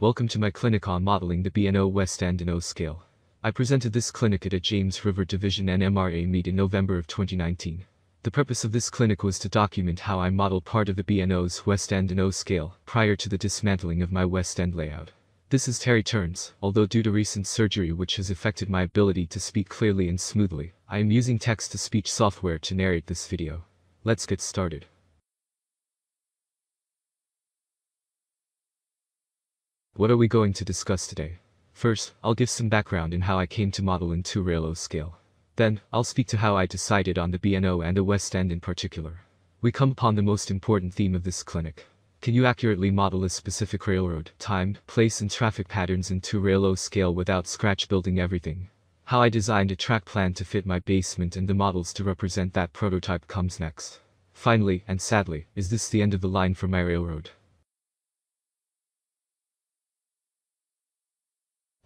Welcome to my clinic on modeling the B&O West End and O scale. I presented this clinic at a James River Division NMRA meet in November of 2019. The purpose of this clinic was to document how I modeled part of the B&O's West End and O scale prior to the dismantling of my West End layout. This is Terry Terrance, although due to recent surgery which has affected my ability to speak clearly and smoothly, I am using text-to-speech software to narrate this video. Let's get started. What are we going to discuss today? First, I'll give some background in how I came to model in 2 rail O scale. Then, I'll speak to how I decided on the B&O and the West End in particular. We come upon the most important theme of this clinic. Can you accurately model a specific railroad, time, place and traffic patterns in 2 rail O scale without scratch building everything? How I designed a track plan to fit my basement and the models to represent that prototype comes next. Finally, and sadly, is this the end of the line for my railroad?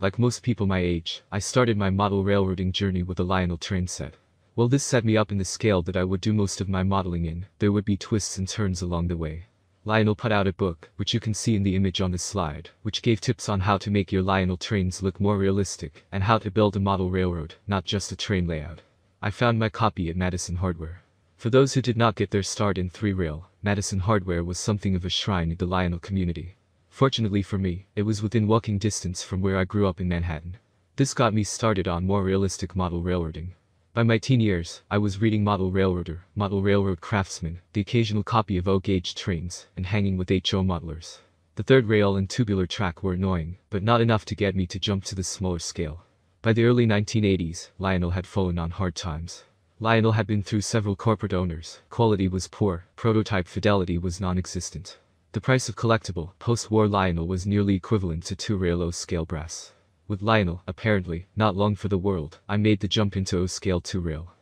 Like most people my age, I started my model railroading journey with a Lionel train set. Well this set me up in the scale that I would do most of my modeling in, there would be twists and turns along the way. Lionel put out a book, which you can see in the image on this slide, which gave tips on how to make your Lionel trains look more realistic, and how to build a model railroad, not just a train layout. I found my copy at Madison Hardware. For those who did not get their start in 3-rail, Madison Hardware was something of a shrine in the Lionel community. Fortunately for me, it was within walking distance from where I grew up in Manhattan. This got me started on more realistic model railroading. By my teen years, I was reading Model Railroader, Model Railroad Craftsman, the occasional copy of O-gauge trains, and hanging with HO modelers. The third rail and tubular track were annoying, but not enough to get me to jump to the smaller scale. By the early 1980s, Lionel had fallen on hard times. Lionel had been through several corporate owners, quality was poor, prototype fidelity was non-existent. The price of collectible, post-war Lionel was nearly equivalent to two rail O-scale brass. With Lionel, apparently, not long for the world, I made the jump into O-scale 2 rail.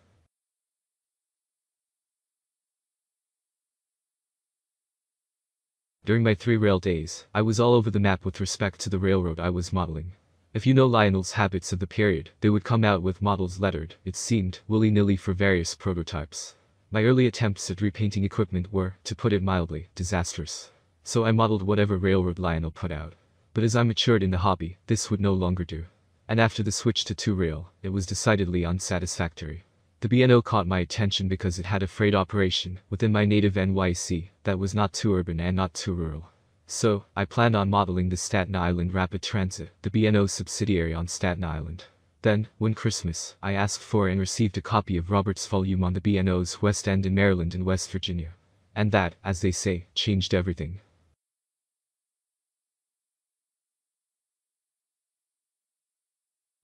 During my three-rail days, I was all over the map with respect to the railroad I was modeling. If you know Lionel's habits of the period, they would come out with models lettered, it seemed, willy-nilly for various prototypes. My early attempts at repainting equipment were, to put it mildly, disastrous so I modeled whatever railroad Lionel put out. But as I matured in the hobby, this would no longer do. And after the switch to two-rail, it was decidedly unsatisfactory. The B&O caught my attention because it had a freight operation within my native NYC that was not too urban and not too rural. So, I planned on modeling the Staten Island Rapid Transit, the B&O subsidiary on Staten Island. Then, one Christmas, I asked for and received a copy of Robert's volume on the B&O's West End in Maryland and West Virginia. And that, as they say, changed everything.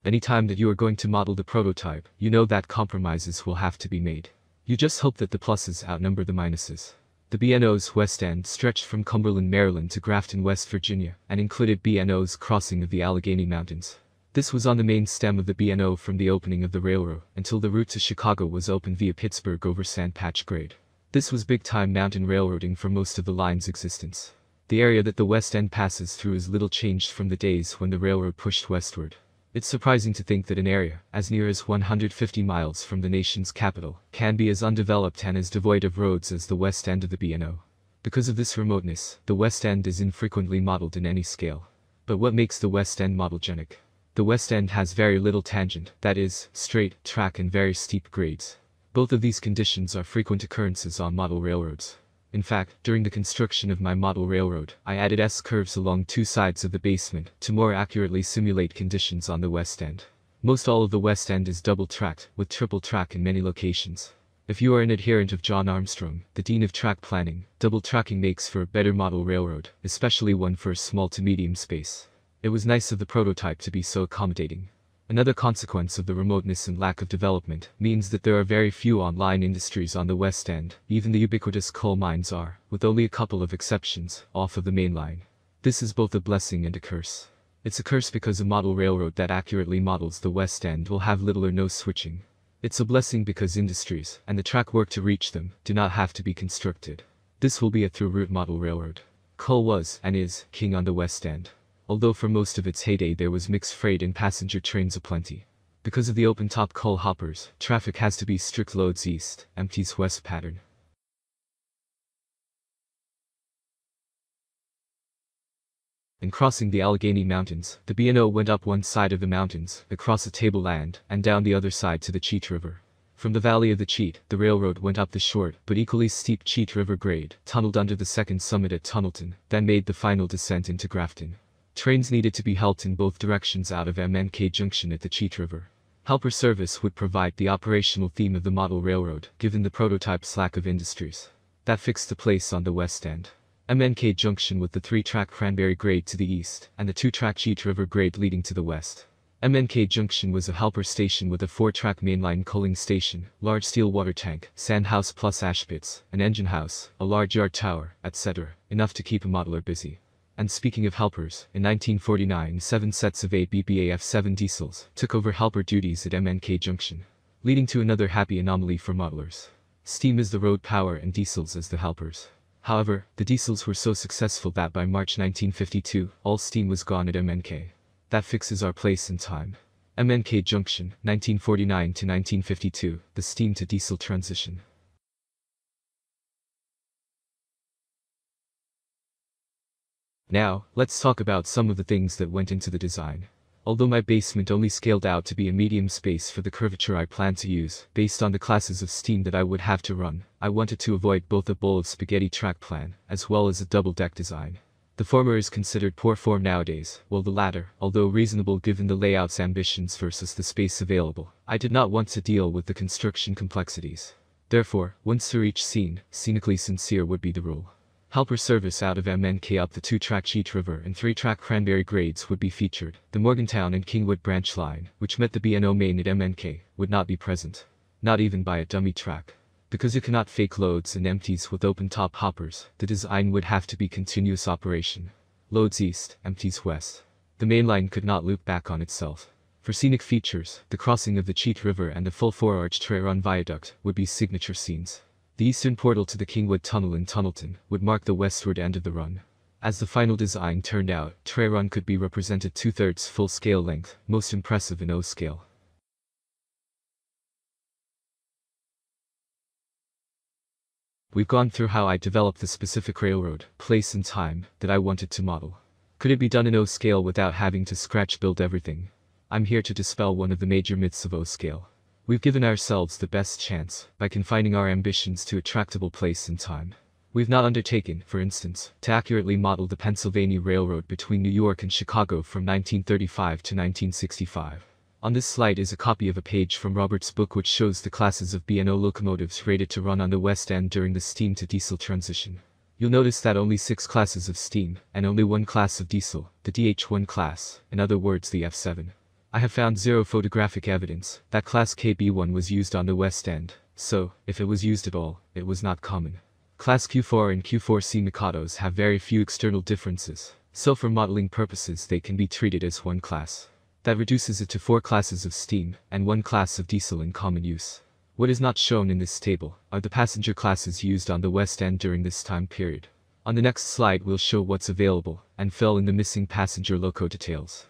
Anytime that you are going to model the prototype, you know that compromises will have to be made. You just hope that the pluses outnumber the minuses. The B&O's West End stretched from Cumberland, Maryland to Grafton, West Virginia, and included B&O's crossing of the Allegheny Mountains. This was on the main stem of the B&O from the opening of the railroad until the route to Chicago was opened via Pittsburgh over Sandpatch Grade. This was big-time mountain railroading for most of the line's existence. The area that the West End passes through is little changed from the days when the railroad pushed westward. It's surprising to think that an area, as near as 150 miles from the nation's capital, can be as undeveloped and as devoid of roads as the west end of the B&O. Because of this remoteness, the west end is infrequently modeled in any scale. But what makes the west end modelgenic? The west end has very little tangent, that is, straight, track and very steep grades. Both of these conditions are frequent occurrences on model railroads. In fact, during the construction of my model railroad, I added S-curves along two sides of the basement to more accurately simulate conditions on the west end. Most all of the west end is double-tracked, with triple track in many locations. If you are an adherent of John Armstrong, the Dean of Track Planning, double tracking makes for a better model railroad, especially one for a small to medium space. It was nice of the prototype to be so accommodating. Another consequence of the remoteness and lack of development means that there are very few online industries on the West End, even the ubiquitous coal mines are, with only a couple of exceptions, off of the main line. This is both a blessing and a curse. It's a curse because a model railroad that accurately models the West End will have little or no switching. It's a blessing because industries, and the track work to reach them, do not have to be constructed. This will be a through route model railroad. Coal was, and is, king on the West End although for most of its heyday there was mixed freight and passenger trains aplenty. Because of the open-top coal hoppers, traffic has to be strict loads east, empties west pattern. and crossing the Allegheny Mountains, the B&O went up one side of the mountains, across a tableland, and down the other side to the Cheat River. From the valley of the Cheat, the railroad went up the short but equally steep Cheat River grade, tunneled under the second summit at Tunnelton, then made the final descent into Grafton. Trains needed to be helped in both directions out of M&K Junction at the Cheat River. Helper service would provide the operational theme of the model railroad, given the prototype's lack of industries. That fixed the place on the west end. M&K Junction with the three-track Cranberry grade to the east, and the two-track Cheat River grade leading to the west. M&K Junction was a helper station with a four-track mainline coaling station, large steel water tank, sand house plus ash pits, an engine house, a large yard tower, etc., enough to keep a modeler busy. And speaking of helpers, in 1949 seven sets of eight BBAF-7 diesels took over helper duties at M&K Junction, leading to another happy anomaly for modelers. Steam is the road power and diesels as the helpers. However, the diesels were so successful that by March 1952, all steam was gone at M&K. That fixes our place in time. M&K Junction, 1949 to 1952, the steam to diesel transition. Now, let's talk about some of the things that went into the design. Although my basement only scaled out to be a medium space for the curvature I plan to use, based on the classes of steam that I would have to run, I wanted to avoid both a bowl of spaghetti track plan, as well as a double-deck design. The former is considered poor form nowadays, while the latter, although reasonable given the layout's ambitions versus the space available, I did not want to deal with the construction complexities. Therefore, once through each scene, scenically sincere would be the rule. Helper service out of M&K up the two-track Cheat River and three-track Cranberry grades would be featured. The Morgantown and Kingwood branch line, which met the B&O main at M&K, would not be present. Not even by a dummy track. Because you cannot fake loads and empties with open-top hoppers, the design would have to be continuous operation. Loads east, empties west. The main line could not loop back on itself. For scenic features, the crossing of the Cheat River and the full four-arch Tray Run Viaduct would be signature scenes. The eastern portal to the Kingwood Tunnel in Tunnelton would mark the westward end of the run. As the final design turned out, Tray Run could be represented two-thirds full-scale length, most impressive in O-scale. We've gone through how I developed the specific railroad, place and time, that I wanted to model. Could it be done in O-scale without having to scratch build everything? I'm here to dispel one of the major myths of O-scale. We've given ourselves the best chance by confining our ambitions to a tractable place and time. We've not undertaken, for instance, to accurately model the Pennsylvania Railroad between New York and Chicago from 1935 to 1965. On this slide is a copy of a page from Robert's book which shows the classes of B&O locomotives rated to run on the West End during the steam to diesel transition. You'll notice that only six classes of steam, and only one class of diesel, the DH1 class, in other words the F7. I have found zero photographic evidence that Class KB1 was used on the West End, so, if it was used at all, it was not common. Class Q4 and Q4C Mikados have very few external differences, so for modeling purposes they can be treated as one class. That reduces it to four classes of steam, and one class of diesel in common use. What is not shown in this table are the passenger classes used on the West End during this time period. On the next slide we'll show what's available, and fill in the missing passenger loco details.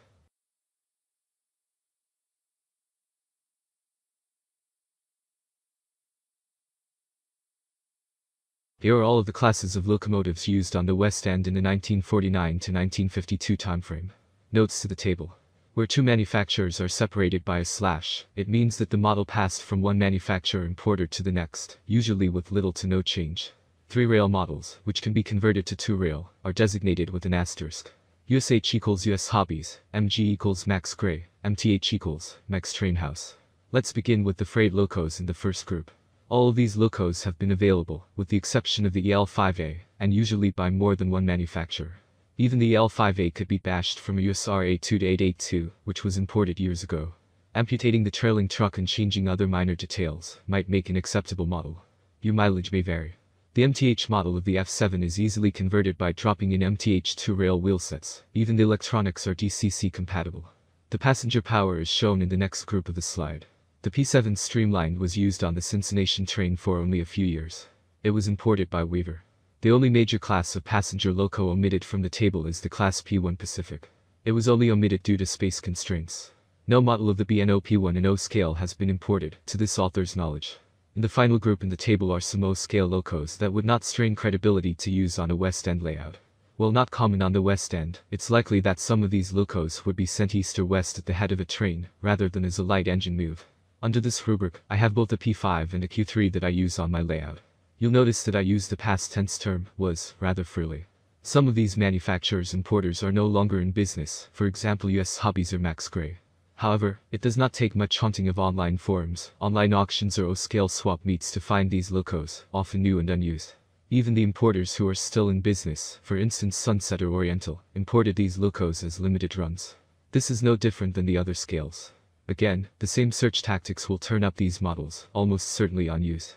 Here are all of the classes of locomotives used on the West End in the 1949 to 1952 timeframe. Notes to the table. Where two manufacturers are separated by a slash, it means that the model passed from one manufacturer importer to the next, usually with little to no change. Three rail models, which can be converted to two rail, are designated with an asterisk. USH equals US Hobbies, MG equals Max Gray, MTH equals Mike's Train House. Let's begin with the freight locos in the first group. All of these locos have been available, with the exception of the EL5A, and usually by more than one manufacturer. Even the EL5A could be bashed from a USR A2 to 882, which was imported years ago. Amputating the trailing truck and changing other minor details might make an acceptable model. Your mileage may vary. The MTH model of the F7 is easily converted by dropping in MTH2 rail wheelsets, even the electronics are DCC compatible. The passenger power is shown in the next group of the slide. The P7 Streamlined was used on the Cincinnatian for only a few years. It was imported by Weaver. The only major class of passenger loco omitted from the table is the Class P1 Pacific. It was only omitted due to space constraints. No model of the B&O P1 in O scale has been imported, to this author's knowledge. In the final group in the table are some O scale locos that would not strain credibility to use on a West End layout. While not common on the West End, it's likely that some of these locos would be sent east or west at the head of a train, rather than as a light engine move. Under this rubric, I have both a P5 and a Q3 that I use on my layout. You'll notice that I use the past tense term, was, rather freely. Some of these manufacturers and porters are no longer in business, for example US Hobbies or Max Gray. However, it does not take much hunting of online forums, online auctions or O-scale swap meets to find these locos, often new and unused. Even the importers who are still in business, for instance Sunset or Oriental, imported these locos as limited runs. This is no different than the other scales. Again, the same search tactics will turn up these models, almost certainly unused.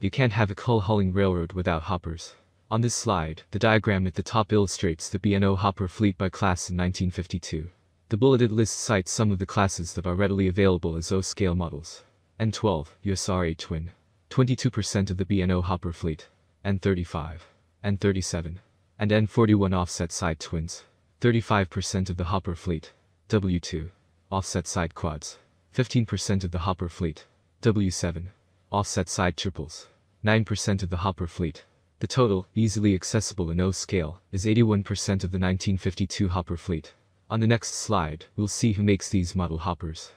You can't have a coal hauling railroad without hoppers. On this slide, the diagram at the top illustrates the B&O hopper fleet by class in 1952. The bulleted list cites some of the classes that are readily available as O-scale models. N12, USRA twin. 22% of the B&O hopper fleet. N35. N37. And N41 offset side twins. 35% of the hopper fleet. W2. Offset side quads. 15% of the hopper fleet. W7 offset side triples. 9% of the hopper fleet. The total, easily accessible in O scale, is 81% of the 1952 hopper fleet. On the next slide, we'll see who makes these model hoppers.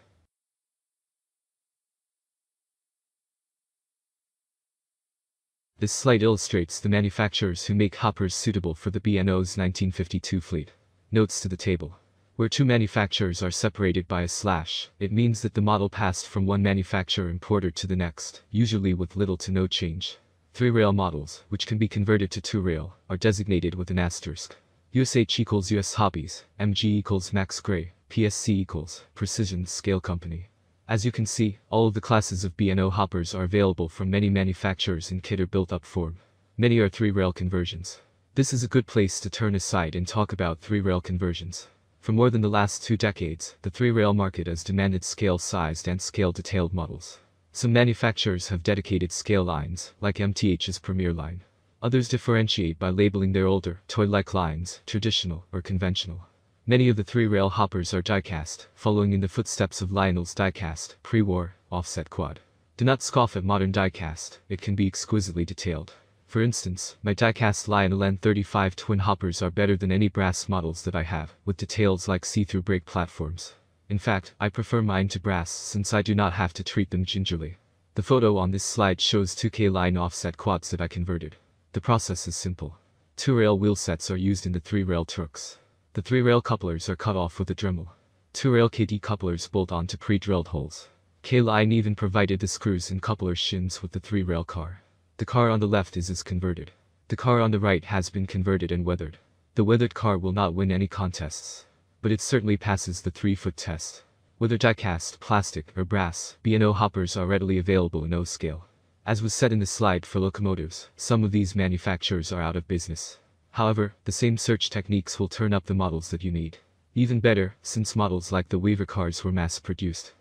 This slide illustrates the manufacturers who make hoppers suitable for the B&O's 1952 fleet. Notes to the table. Where two manufacturers are separated by a slash, it means that the model passed from one manufacturer importer to the next, usually with little to no change. Three-rail models, which can be converted to two-rail, are designated with an asterisk. USH equals US Hobbies, MG equals Max Gray, PSC equals Precision Scale Company. As you can see, all of the classes of B&O hoppers are available from many manufacturers in kit or built-up form. Many are three-rail conversions. This is a good place to turn aside and talk about three-rail conversions. For more than the last two decades, the three-rail market has demanded scale-sized and scale-detailed models. Some manufacturers have dedicated scale lines, like MTH's Premier line. Others differentiate by labeling their older, toy-like lines, traditional or conventional. Many of the three-rail hoppers are die-cast, following in the footsteps of Lionel's die-cast, pre-war, offset quad. Do not scoff at modern die-cast, it can be exquisitely detailed. For instance, my diecast Lionel N35 twin hoppers are better than any brass models that I have, with details like see-through brake platforms. In fact, I prefer mine to brass since I do not have to treat them gingerly. The photo on this slide shows 2K line offset quads that I converted. The process is simple. Two rail wheel sets are used in the three rail trucks. The three rail couplers are cut off with a Dremel. Two rail Kadee couplers bolt onto pre-drilled holes. K-Line even provided the screws and coupler shins with the three rail car. The car on the left is as converted. The car on the right has been converted and weathered. The weathered car will not win any contests. But it certainly passes the three-foot test. Whether die-cast, plastic, or brass, B&O hoppers are readily available in O-scale. As was said in the slide for locomotives, some of these manufacturers are out of business. However, the same search techniques will turn up the models that you need. Even better, since models like the Weaver cars were mass-produced.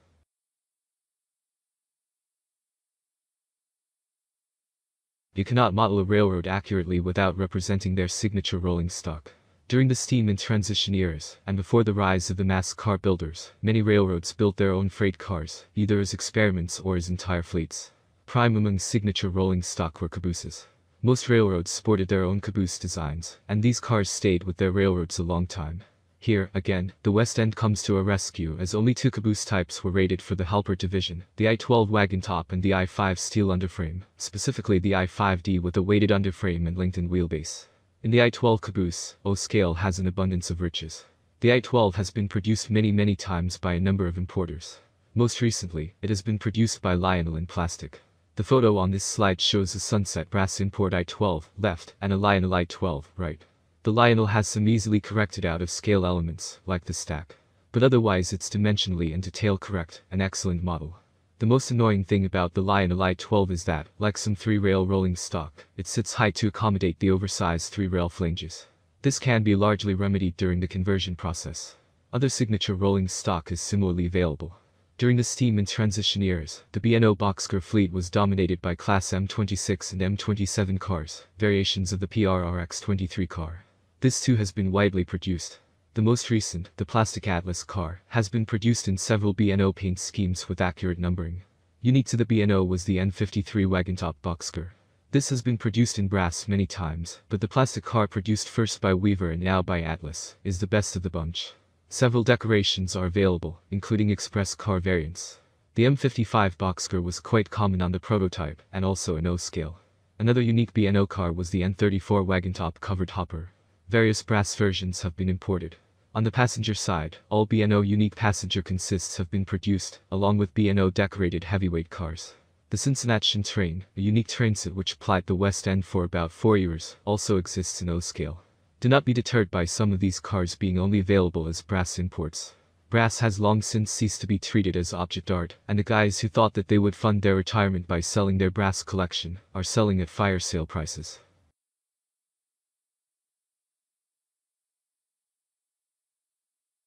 You cannot model a railroad accurately without representing their signature rolling stock. During the steam and transition eras, and before the rise of the mass car builders, many railroads built their own freight cars, either as experiments or as entire fleets. Prime among signature rolling stock were cabooses. Most railroads sported their own caboose designs, and these cars stayed with their railroads a long time. Here, again, the West End comes to a rescue as only two caboose types were rated for the Halpert division, the I-12 wagon top and the I-5 steel underframe, specifically the I-5D with a weighted underframe and lengthened wheelbase. In the I-12 caboose, O-scale has an abundance of riches. The I-12 has been produced many many times by a number of importers. Most recently, it has been produced by Lionel in plastic. The photo on this slide shows a Sunset Brass Import I-12, left, and a Lionel I-12, right. The Lionel has some easily corrected out of scale elements, like the stack. But otherwise it's dimensionally and detail correct, an excellent model. The most annoying thing about the Lionel I-12 is that, like some three-rail rolling stock, it sits high to accommodate the oversized three-rail flanges. This can be largely remedied during the conversion process. Other signature rolling stock is similarly available. During the steam and transition years, the B&O boxcar fleet was dominated by Class M26 and M27 cars, variations of the PRRX-23 car. This too has been widely produced. The most recent, the Plastic Atlas car, has been produced in several B&O paint schemes with accurate numbering. Unique to the B&O was the N53 wagon top boxcar. This has been produced in brass many times, but the plastic car produced first by Weaver and now by Atlas is the best of the bunch. Several decorations are available, including express car variants. The M55 boxcar was quite common on the prototype and also in O-scale. Another unique B&O car was the N34 wagon top covered hopper. Various brass versions have been imported. On the passenger side, all B&O unique passenger consists have been produced, along with B&O decorated heavyweight cars. The Cincinnatian, a unique train set which plied the West End for about four years, also exists in O-scale. Do not be deterred by some of these cars being only available as brass imports. Brass has long since ceased to be treated as object art, and the guys who thought that they would fund their retirement by selling their brass collection are selling at fire sale prices.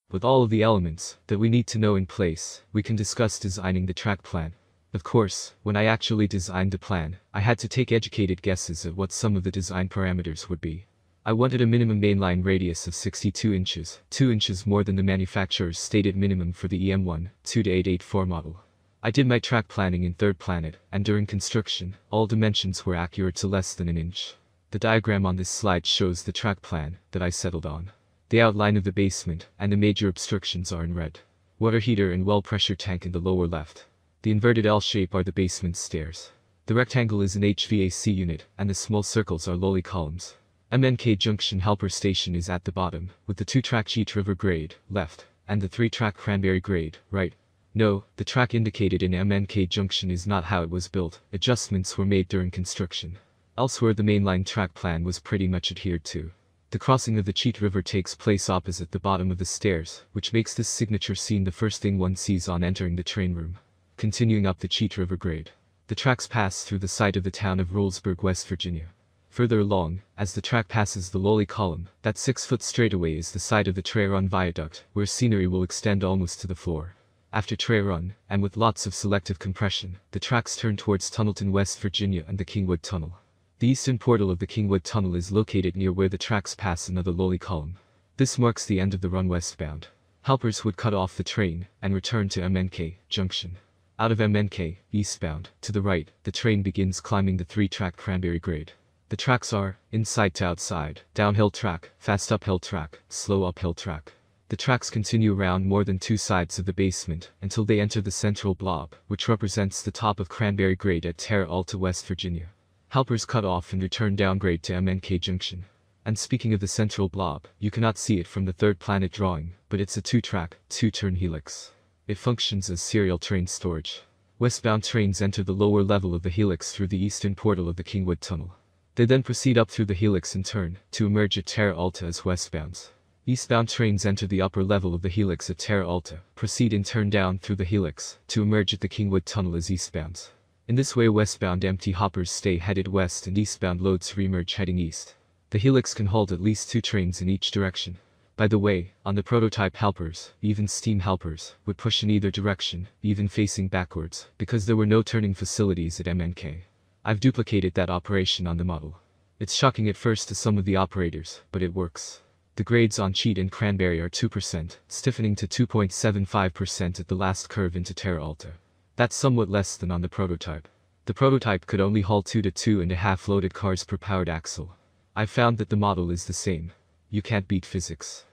With all of the elements that we need to know in place, we can discuss designing the track plan. Of course, when I actually designed the plan, I had to take educated guesses at what some of the design parameters would be. I wanted a minimum mainline radius of 62 inches, 2 inches more than the manufacturer's stated minimum for the EM1 2884 model. I did my track planning in 3rd PlanIt, and during construction, all dimensions were accurate to less than an inch. The diagram on this slide shows the track plan that I settled on. The outline of the basement and the major obstructions are in red. Water heater and well pressure tank in the lower left. The inverted L shape are the basement stairs. The rectangle is an HVAC unit, and the small circles are Lally columns. M&K Junction Helper Station is at the bottom, with the two-track Cheat River grade, left, and the three-track Cranberry grade, right. No, the track indicated in M&K Junction is not how it was built, adjustments were made during construction. Elsewhere the mainline track plan was pretty much adhered to. The crossing of the Cheat River takes place opposite the bottom of the stairs, which makes this signature scene the first thing one sees on entering the train room continuing up the Cheat River grade. The tracks pass through the site of the town of Rowlesburg, West Virginia. Further along, as the track passes the Lally column, that six-foot straightaway is the site of the Tray Run Viaduct, where scenery will extend almost to the floor. After Tray Run, and with lots of selective compression, the tracks turn towards Tunnelton, West Virginia and the Kingwood Tunnel. The eastern portal of the Kingwood Tunnel is located near where the tracks pass another Lally column. This marks the end of the run westbound. Helpers would cut off the train and return to M&K Junction. Out of M&K, eastbound, to the right, the train begins climbing the three-track Cranberry grade. The tracks are, inside to outside, downhill track, fast uphill track, slow uphill track. The tracks continue around more than two sides of the basement until they enter the central blob, which represents the top of Cranberry grade at Terra Alta, West Virginia. Helpers cut off and return downgrade to M&K Junction. And speaking of the central blob, you cannot see it from the 3rd PlanIt drawing, but it's a two-track, two-turn helix. It functions as serial train storage. Westbound trains enter the lower level of the helix through the eastern portal of the Kingwood Tunnel. They then proceed up through the helix in turn, to emerge at Terra Alta as westbounds. Eastbound trains enter the upper level of the helix at Terra Alta, proceed in turn down through the helix, to emerge at the Kingwood Tunnel as eastbounds. In this way westbound empty hoppers stay headed west and eastbound loads re-emerge heading east. The helix can hold at least two trains in each direction. By the way, on the prototype helpers, even steam helpers, would push in either direction, even facing backwards, because there were no turning facilities at M&K. I've duplicated that operation on the model. It's shocking at first to some of the operators, but it works. The grades on Cheat and Cranberry are 2%, stiffening to 2.75% at the last curve into Terra Alta. That's somewhat less than on the prototype. The prototype could only haul 2 to 2.5 loaded cars per powered axle. I've found that the model is the same. You can't beat physics.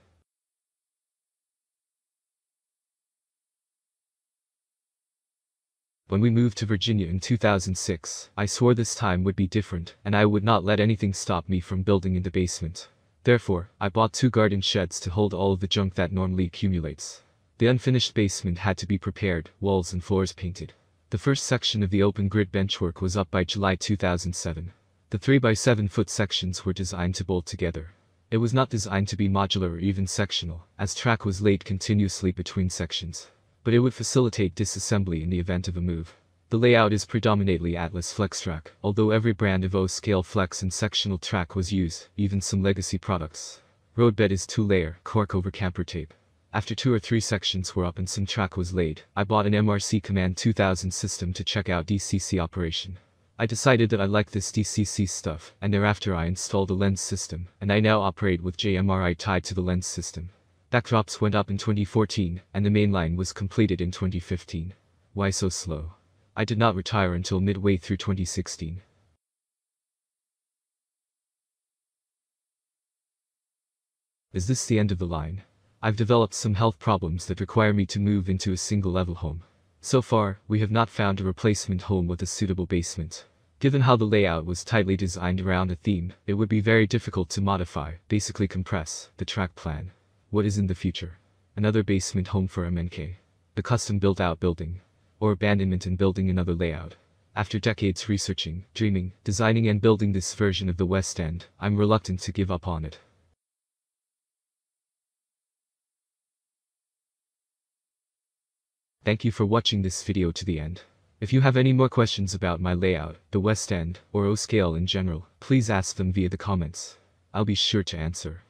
When we moved to Virginia in 2006, I swore this time would be different, and I would not let anything stop me from building in the basement. Therefore, I bought two garden sheds to hold all of the junk that normally accumulates. The unfinished basement had to be prepared, walls and floors painted. The first section of the open grid benchwork was up by July 2007. The 3x7 foot sections were designed to bolt together. It was not designed to be modular or even sectional, as track was laid continuously between sections. But it would facilitate disassembly in the event of a move. The layout is predominantly Atlas FlexTrack, although every brand of O-scale flex and sectional track was used, even some legacy products. Roadbed is two-layer, cork over camper tape. After two or three sections were up and some track was laid, I bought an MRC Command 2000 system to check out DCC operation. I decided that I liked this DCC stuff, and thereafter I installed a Lenz system, and I now operate with JMRI tied to the Lenz system. Backdrops went up in 2014, and the main line was completed in 2015. Why so slow? I did not retire until midway through 2016. Is this the end of the line? I've developed some health problems that require me to move into a single level home. So far, we have not found a replacement home with a suitable basement. Given how the layout was tightly designed around a theme, it would be very difficult to modify, basically compress, the track plan. What is in the future? Another basement home for M&K. The custom built out building. Or abandonment and building another layout. After decades researching, dreaming, designing and building this version of the West End, I'm reluctant to give up on it. Thank you for watching this video to the end. If you have any more questions about my layout, the West End, or O-Scale in general, please ask them via the comments. I'll be sure to answer.